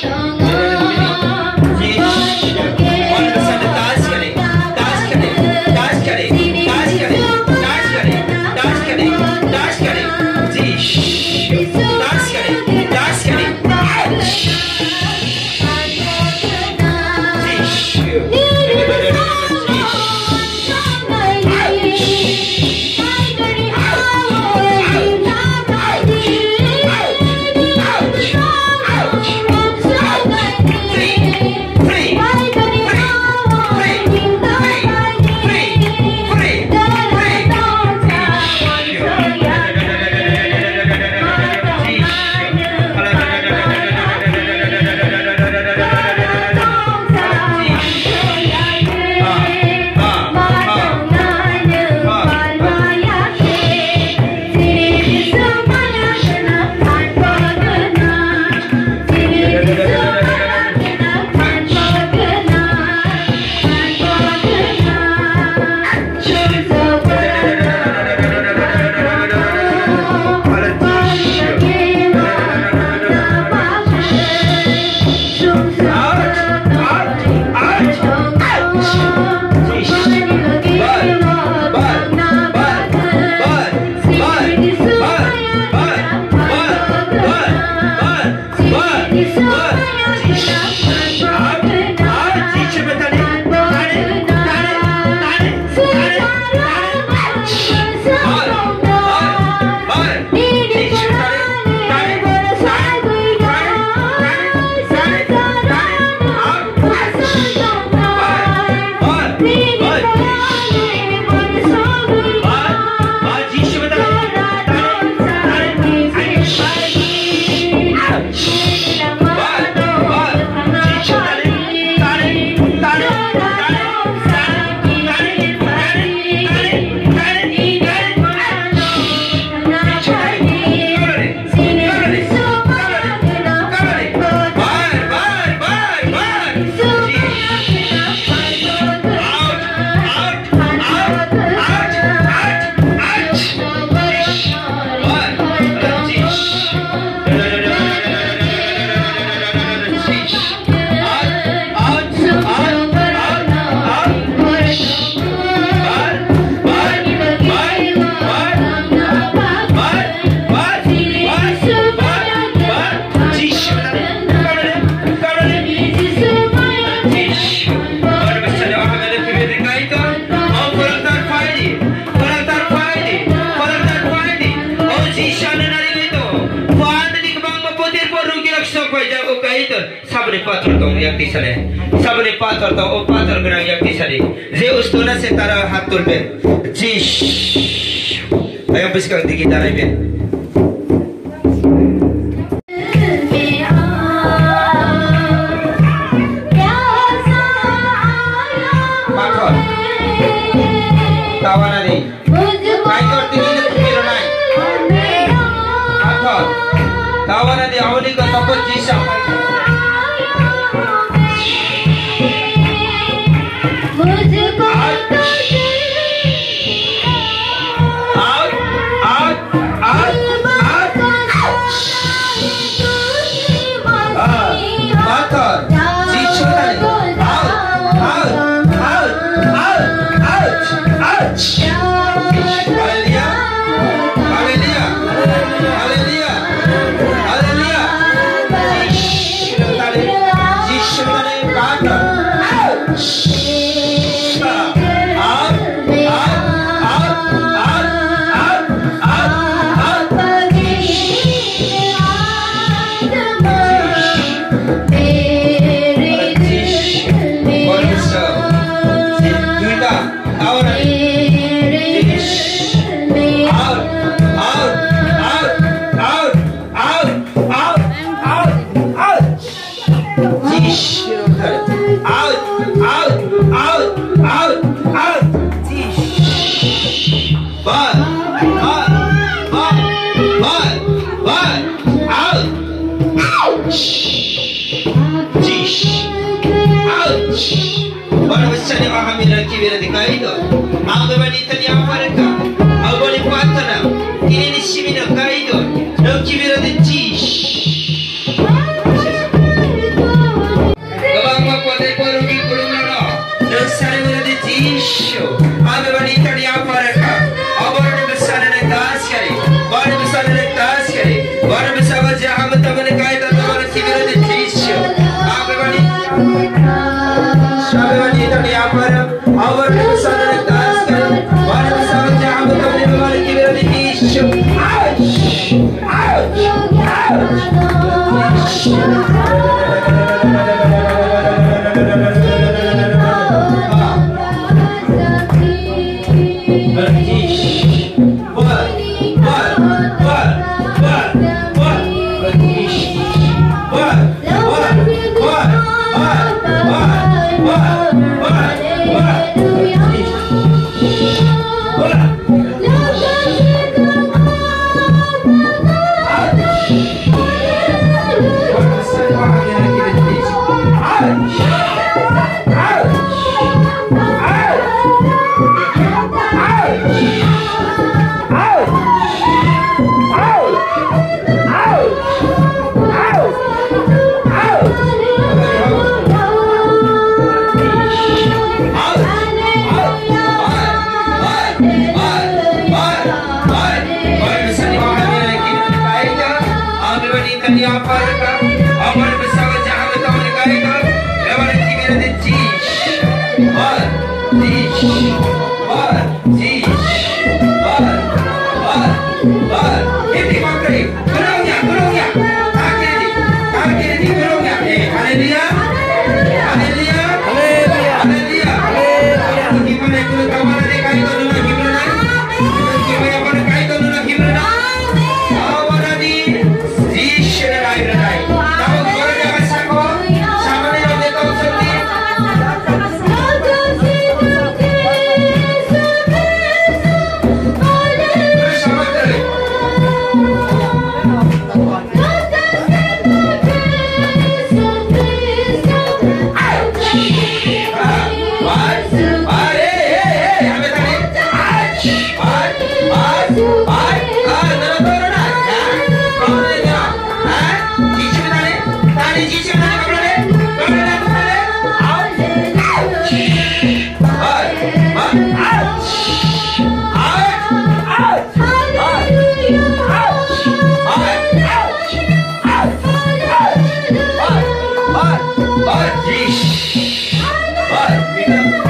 Shanghai. টিচারে সবলে পাথর তো ও পাথর বিরাঙ্গিয়া টিচারে যে উস্তনা সে তার হাত তুলবে জি আয়া বিস্কার দিকে দাঁড়াইবে Tawanan ni. Acha di mahamira kibira dikaido. Mago ba ni tani amare ka. Yeah.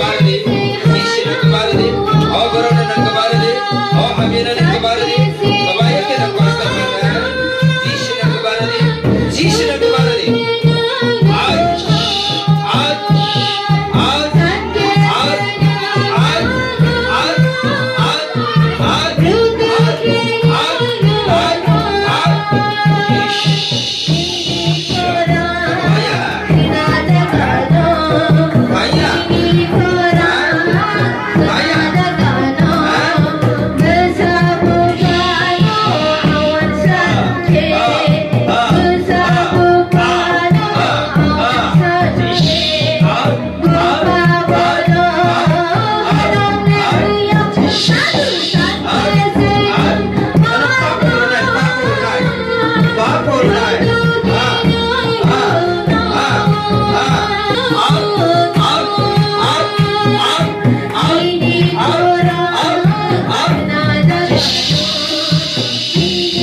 Bharathi Amen.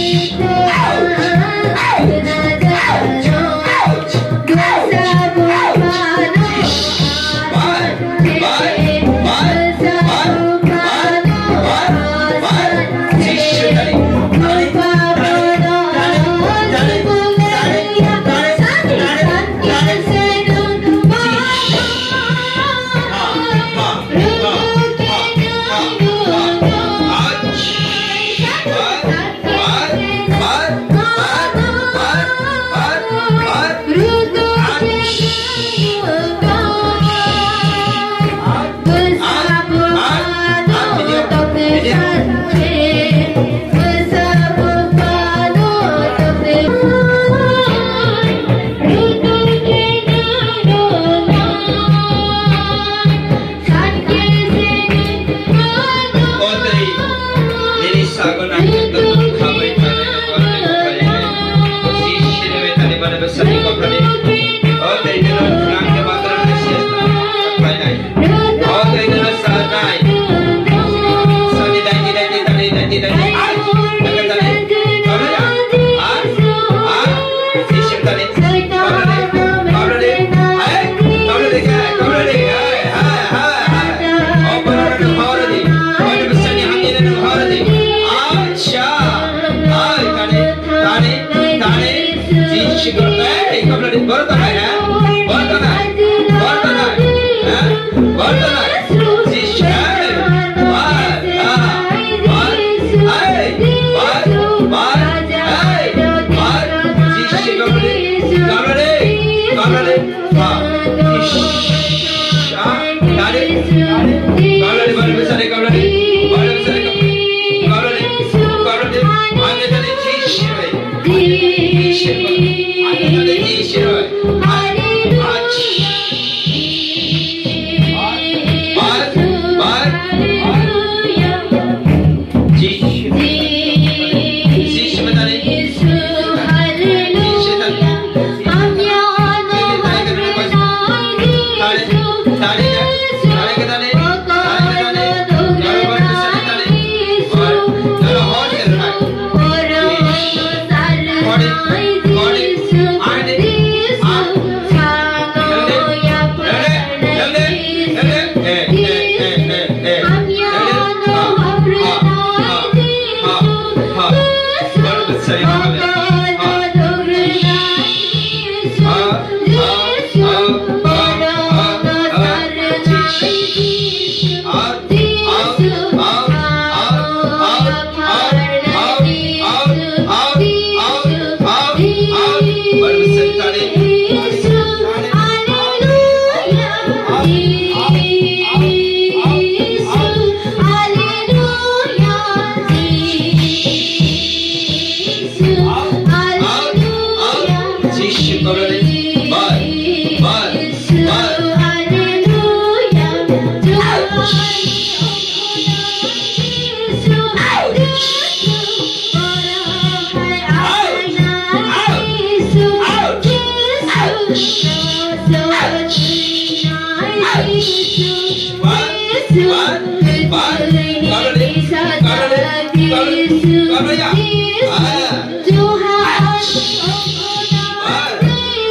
Bye.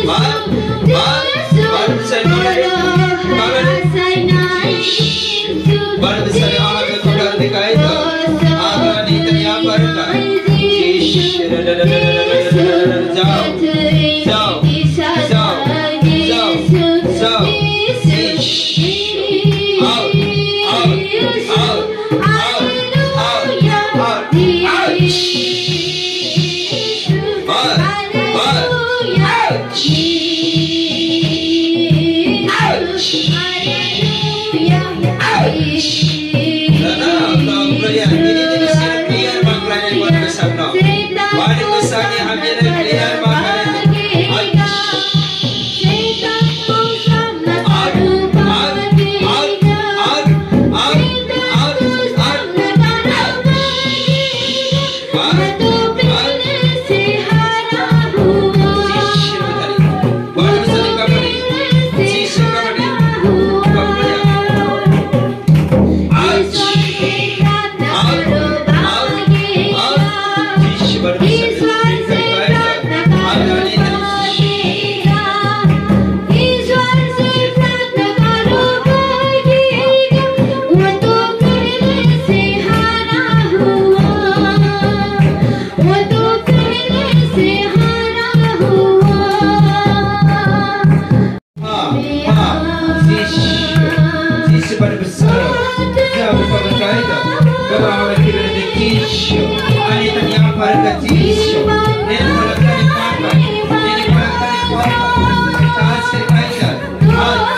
Bye. Bye.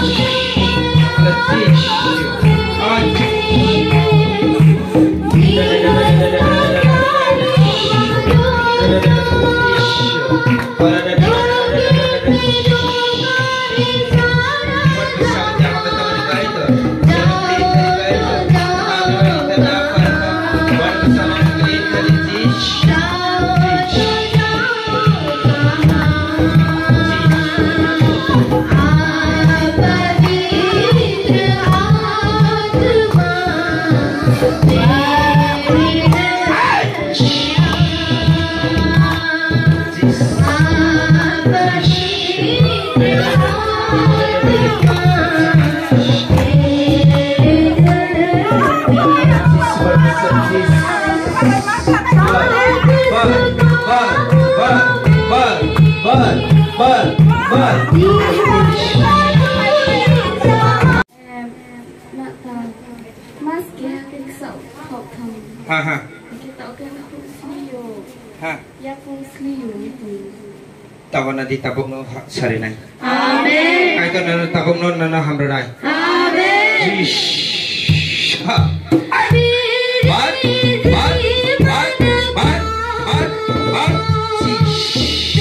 I'm gonna. Na di no ha- sari nai. Amen. Kahit na tabok no na na hamra nai. Amen. Jish. Ha. Bat. Bat. Bat. Bat. Bat. Bat. Jish.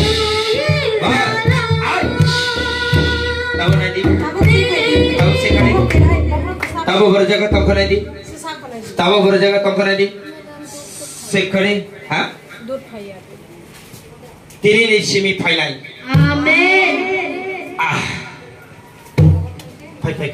Bat. Ach. Tawa na di. Tawa sekali. Tawa berjaga tawa kana di. तब घर जगह कंकराली सेखड़े हाँ तेरे लिए सिमी फैलाई आमेन आह phi phi